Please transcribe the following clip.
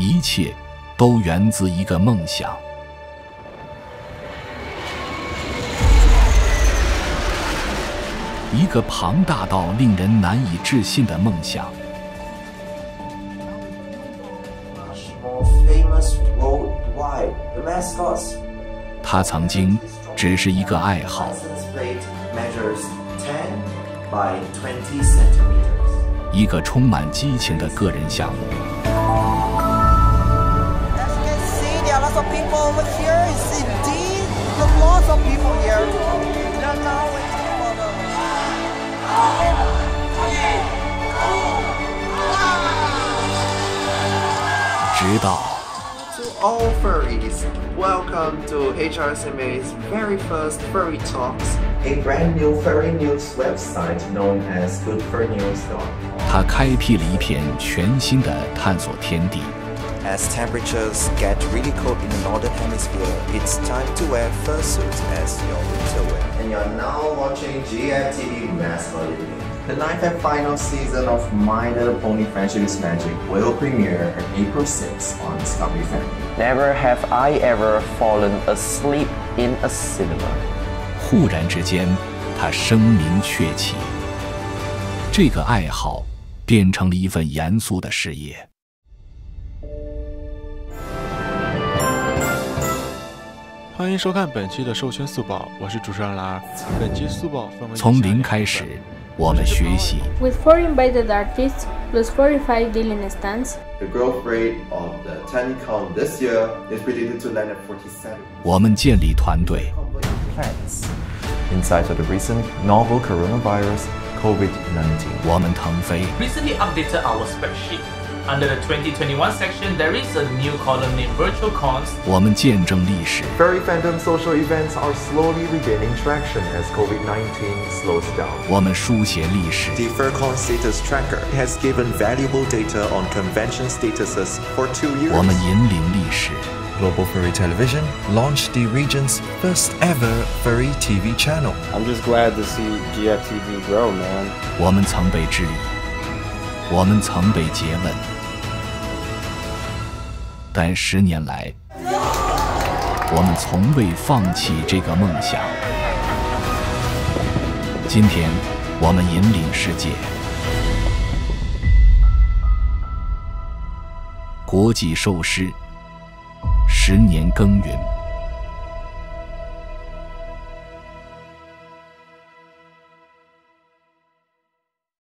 一切都源自一个梦想。一个庞大到令人难以置信的梦想。他曾经只是一个爱好。一个充满激情的个人项目。over here. It's indeed a lot of people here. They're now waiting for the. 直到 To all furries, welcome to HRSMA's very first Furry Talks, a brand new furry news website known as GoodFurNews.com. 它开辟了一片全新的探索天地。 As temperatures get really cold in the northern hemisphere, it's time to wear fursuits as your winter wear. And you're now watching GFTV Mascot Evening. The ninth and final season of My Little Pony Friendship is Magic will premiere on April 6th on Discovery Family. Never have I ever fallen asleep in a cinema. 忽然之间，他声名鹊起，这个爱好变成了一份严肃的事业。 欢迎收看本期的授权速报，我是主持人兰儿。本期速报分为从零开始，我们学习 With four invited artists plus 45 billion stands, The growth rate of the tiny count this year is predicted to land at 47. 我们建立团队，plans inside of the recent novel coronavirus COVID-19. 我们腾飞，recently updated our spreadsheet. Under the 2021 section, there is a new column named Virtual Cons 我们见证历史， Furry fandom social events are slowly regaining traction as COVID-19 slows down. 我们书写历史， The FurCon status tracker has given valuable data on convention statuses for two years. 我们引领历史， Global Furry Television launched the region's first ever furry TV channel. I'm just glad to see GFTV grow, man. 我们曾被质疑， 我们曾被诘问，但十年来，我们从未放弃这个梦想。今天，我们引领世界。国际寿师，十年耕耘。